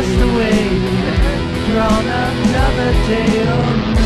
just passed away, drawn another tale.